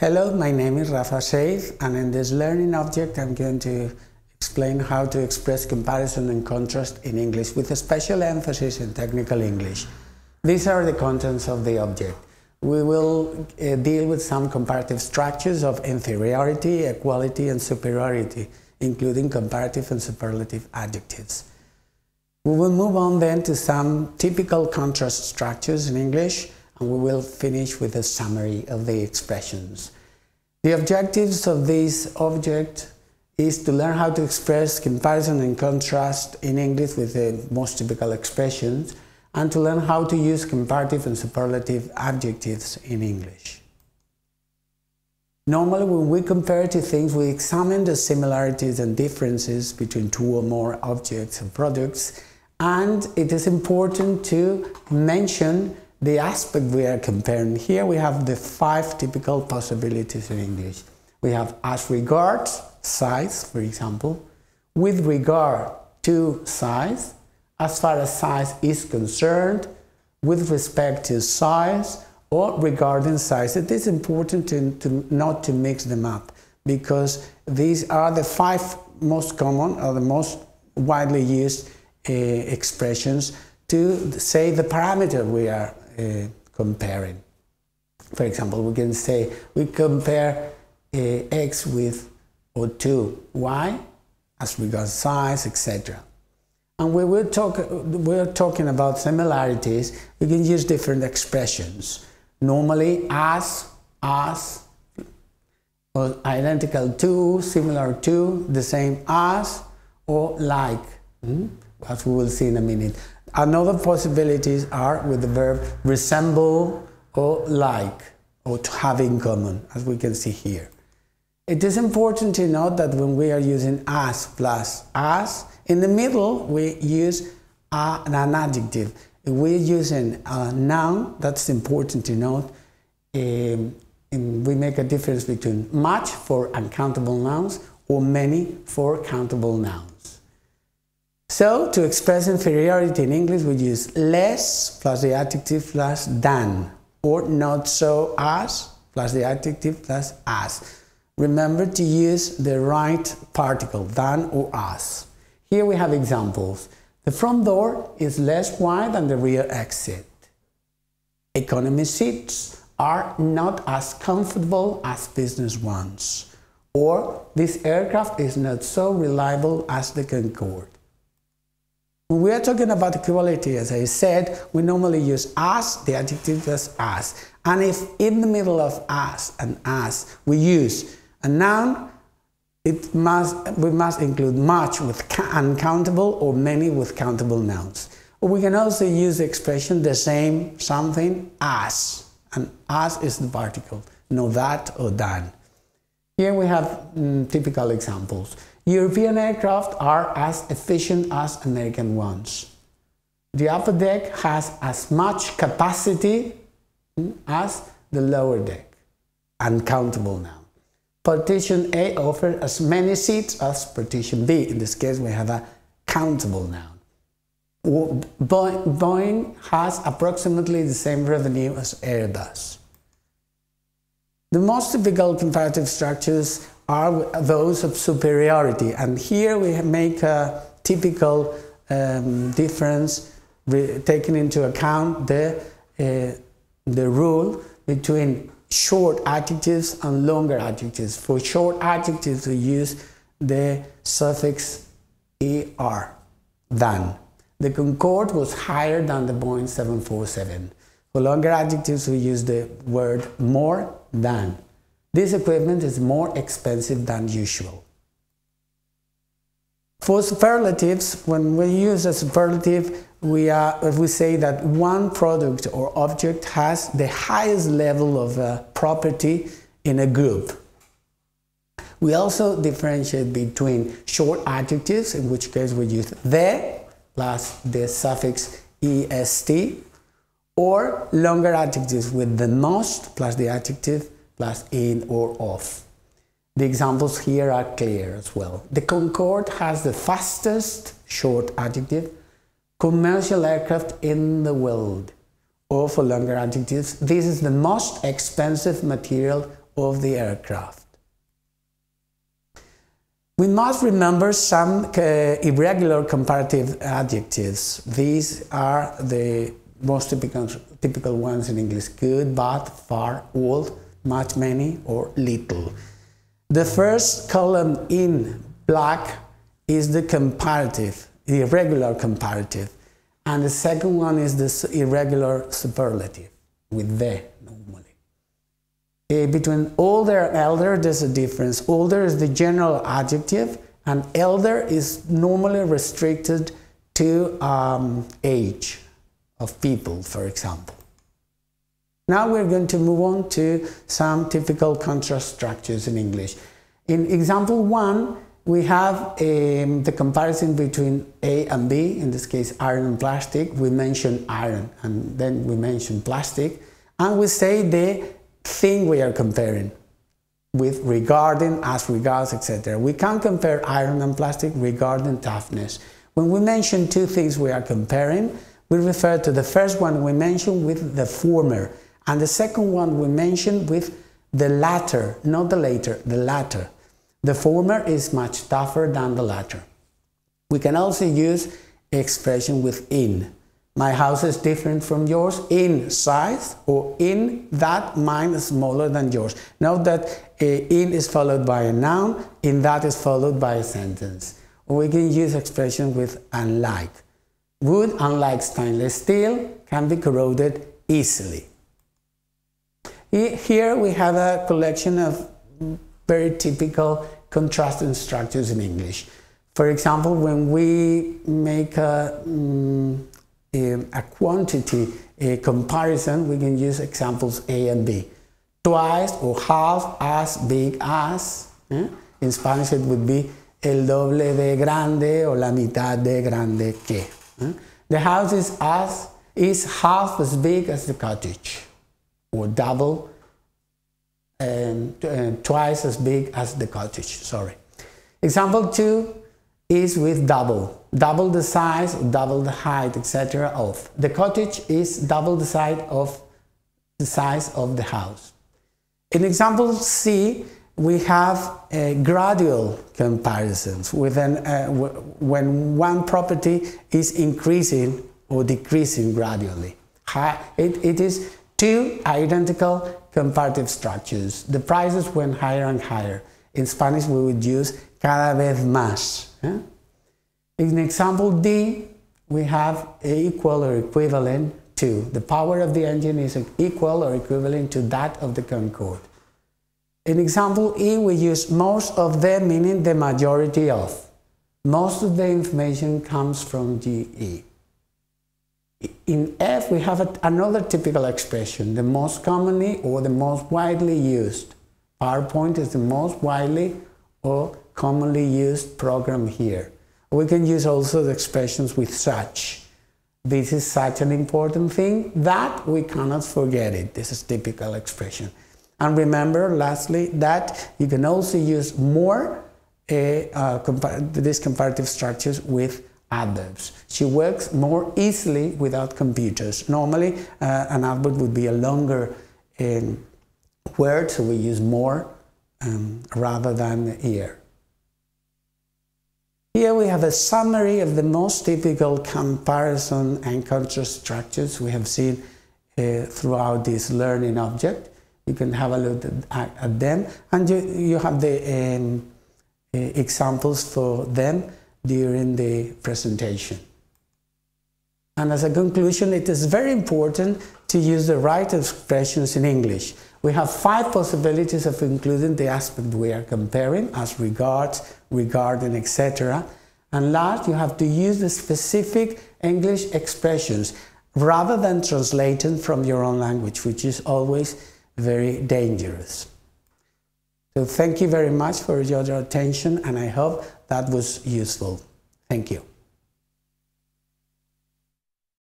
Hello, my name is Rafa Seiz, and in this learning object, I'm going to explain how to express comparison and contrast in English with a special emphasis in technical English. These are the contents of the object. We will uh, deal with some comparative structures of inferiority, equality, and superiority, including comparative and superlative adjectives. We will move on then to some typical contrast structures in English and we will finish with a summary of the expressions. The objectives of this object is to learn how to express comparison and contrast in English with the most typical expressions and to learn how to use comparative and superlative adjectives in English. Normally, when we compare two things, we examine the similarities and differences between two or more objects and products, and it is important to mention the aspect we are comparing. Here we have the five typical possibilities in English. We have as regards size, for example, with regard to size, as far as size is concerned, with respect to size, or regarding size. It is important to, to not to mix them up because these are the five most common or the most widely used uh, expressions to say the parameter we are comparing. For example, we can say we compare uh, x with O2, y as regards size, etc. And when we're, talk, we're talking about similarities, we can use different expressions. Normally, as, as, or identical to, similar to, the same as, or like, hmm? as we will see in a minute. Another possibilities are with the verb resemble or like or to have in common, as we can see here. It is important to note that when we are using as plus as, in the middle we use a, an adjective. If we're using a noun, that's important to note. Um, we make a difference between much for uncountable nouns or many for countable nouns. So, to express inferiority in English, we use less plus the adjective plus than, or not so as plus the adjective plus as. Remember to use the right particle, than or as. Here we have examples. The front door is less wide than the rear exit. Economy seats are not as comfortable as business ones. Or this aircraft is not so reliable as the Concorde. When we are talking about equality, as I said, we normally use as, the adjective as as. And if in the middle of as and as we use a noun, it must, we must include much with uncountable or many with countable nouns. We can also use the expression the same something as. And as is the particle, no that or than. Here we have mm, typical examples. European aircraft are as efficient as American ones. The upper deck has as much capacity as the lower deck. Uncountable now. Partition A offers as many seats as partition B. In this case, we have a countable noun. Boeing has approximately the same revenue as Airbus. The most difficult comparative structures are those of superiority. And here we make a typical um, difference taking into account the, uh, the rule between short adjectives and longer adjectives. For short adjectives, we use the suffix er, than. The Concorde was higher than the Boeing 747. For longer adjectives, we use the word more than. This equipment is more expensive than usual. For superlatives, when we use a superlative, we, are, we say that one product or object has the highest level of uh, property in a group. We also differentiate between short adjectives, in which case we use the plus the suffix est, or longer adjectives with the most plus the adjective plus in or of. The examples here are clear as well. The Concorde has the fastest, short adjective, commercial aircraft in the world. Or for longer adjectives, this is the most expensive material of the aircraft. We must remember some uh, irregular comparative adjectives. These are the most typical, typical ones in English good, bad, far, old, much, many, or little. The first column in black is the comparative, the irregular comparative, and the second one is the irregular superlative with the normally. Between older and elder, there's a difference. Older is the general adjective, and elder is normally restricted to um, age of people, for example. Now we're going to move on to some typical contrast structures in English. In example one, we have um, the comparison between A and B, in this case iron and plastic. We mention iron and then we mention plastic, and we say the thing we are comparing with regarding, as regards, etc. We can compare iron and plastic regarding toughness. When we mention two things we are comparing, we refer to the first one we mentioned with the former, and the second one we mentioned with the latter, not the later, the latter. The former is much tougher than the latter. We can also use expression with in. My house is different from yours in size or in that mine is smaller than yours. Note that uh, in is followed by a noun, in that is followed by a sentence. Or we can use expression with unlike. Wood, unlike stainless steel, can be corroded easily. Here we have a collection of very typical contrasting structures in English. For example, when we make a, um, a quantity a comparison, we can use examples A and B. Twice or half as big as. Eh? In Spanish it would be el doble de grande o la mitad de grande que. The house is as is half as big as the cottage, or double, and, and twice as big as the cottage. Sorry. Example two is with double, double the size, double the height, etc. of. The cottage is double the size of the size of the house. In example C, we have a gradual comparisons uh, when one property is increasing or decreasing gradually. It, it is two identical comparative structures. The prices went higher and higher. In Spanish, we would use cada vez más. In example D, we have equal or equivalent to. The power of the engine is equal or equivalent to that of the Concorde. In example E, we use most of the, meaning the majority of. Most of the information comes from GE. In F, we have a, another typical expression, the most commonly or the most widely used. PowerPoint is the most widely or commonly used program here. We can use also the expressions with such. This is such an important thing that we cannot forget it. This is typical expression. And remember, lastly, that you can also use more uh, uh, compar these comparative structures with adverbs. She works more easily without computers. Normally, uh, an adverb would be a longer um, word, so we use more um, rather than here. Here we have a summary of the most typical comparison and contrast structures we have seen uh, throughout this learning object. You can have a look at, at them and you, you have the um, uh, examples for them during the presentation. And as a conclusion, it is very important to use the right expressions in English. We have five possibilities of including the aspect we are comparing as regards, regarding, etc. And last, you have to use the specific English expressions rather than translating from your own language, which is always very dangerous. So thank you very much for your attention and I hope that was useful. Thank you.